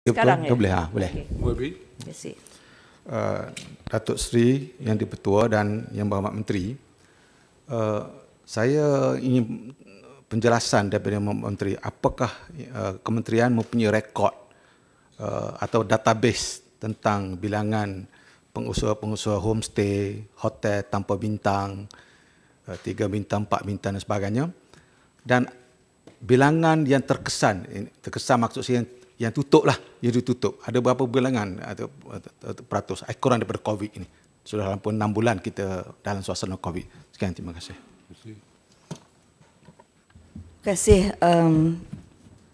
Sekarang ya? Boleh, ha, boleh. Beri? terima kasih. Uh, Datuk Seri Yang Dipertua dan Yang Berhormat Menteri, uh, saya ingin penjelasan daripada Menteri, apakah uh, kementerian mempunyai rekod uh, atau database tentang bilangan pengusaha-pengusaha homestay, hotel tanpa bintang, uh, tiga bintang, empat bintang dan sebagainya. Dan bilangan yang terkesan, ini terkesan maksud saya yang, yang tutup lah, yang ditutup. Ada berapa bilangan atau, peratus kurang daripada COVID ini. Sudah dalam pun 6 bulan kita dalam suasana COVID. Sekian, terima kasih. Terima kasih um,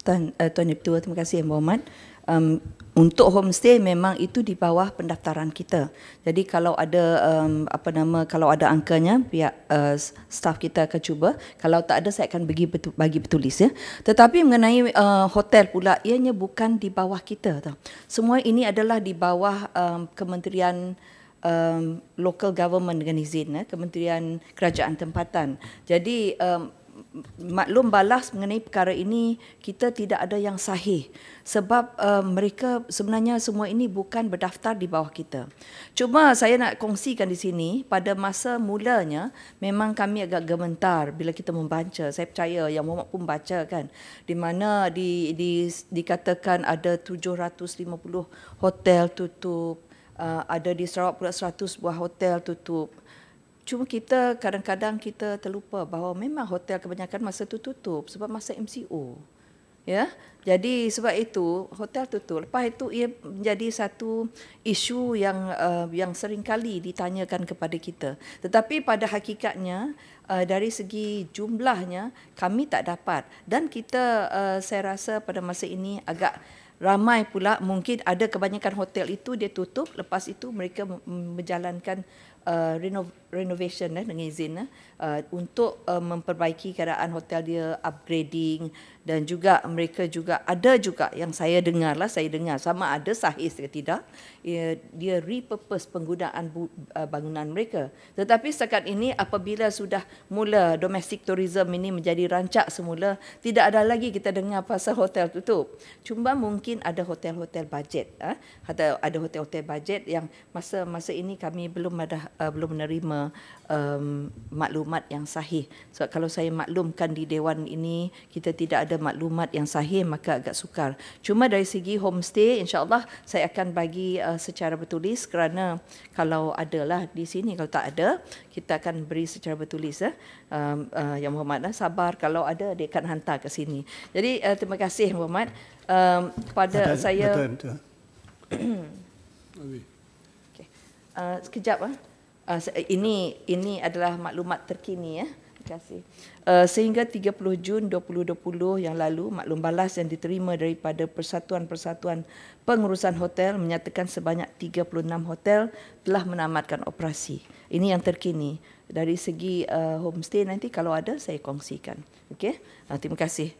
Tuan, uh, Tuan terima kasih Yang Berhormat. Um, untuk homestay memang itu di bawah pendaftaran kita. Jadi kalau ada um, apa nama kalau ada angkanya pihak uh, staff kita akan cuba. Kalau tak ada saya akan bagi bagi bertulis ya. Tetapi mengenai uh, hotel pula ianya bukan di bawah kita tau. Semua ini adalah di bawah um, Kementerian um, Local Government dengan izin eh, Kementerian Kerajaan Tempatan. Jadi um, maklum balas mengenai perkara ini kita tidak ada yang sahih sebab uh, mereka sebenarnya semua ini bukan berdaftar di bawah kita. Cuma saya nak kongsikan di sini pada masa mulanya memang kami agak gemetar bila kita membaca. Saya percaya yang Muhammad pun baca kan di mana di, di dikatakan ada 750 hotel tutup, uh, ada di Sarawak pula 100 buah hotel tutup. Cuma kita kadang-kadang kita terlupa bahawa memang hotel kebanyakan masa tu tutup sebab masa MCO. Ya. Jadi sebab itu hotel tutup. Lepas itu ia menjadi satu isu yang uh, yang sering kali ditanyakan kepada kita. Tetapi pada hakikatnya uh, dari segi jumlahnya kami tak dapat dan kita uh, saya rasa pada masa ini agak ramai pula mungkin ada kebanyakan hotel itu dia tutup. Lepas itu mereka menjalankan uh, renov- renovation eh, dengan izin eh, uh, untuk uh, memperbaiki keadaan hotel dia upgrading. Dan juga mereka juga ada juga yang saya dengar lah saya dengar sama ada sahih ke tidak ia, dia repurpose penggunaan bu, uh, bangunan mereka. Tetapi setakat ini apabila sudah mula domestic tourism ini menjadi rancak semula tidak ada lagi kita dengar pasal hotel tutup. Cuma mungkin ada hotel-hotel budget eh, ada ada hotel-hotel budget yang masa masa ini kami belum ada uh, belum menerima um, maklumat yang sahih. Sebab so, kalau saya maklumkan di dewan ini kita tidak ada maklumat yang sahih maka agak sukar. Cuma dari segi homestay insya-Allah saya akan bagi uh, secara bertulis kerana kalau adalah di sini kalau tak ada kita akan beri secara bertulis ya. Um, uh, yang Muhammad lah, sabar kalau ada dia akan hantar ke sini. Jadi uh, terima kasih Muhammad um, pada Betul, saya Betul, betul. Okay. Uh, sekejap ah. Uh, ini ini adalah maklumat terkini ya. Terima kasih. Uh, sehingga 30 Jun 2020 yang lalu maklum balas yang diterima daripada Persatuan-Persatuan Pengurusan Hotel menyatakan sebanyak 36 hotel telah menamatkan operasi. Ini yang terkini. Dari segi uh, homestay nanti kalau ada saya kongsikan. Okey. Uh, terima kasih.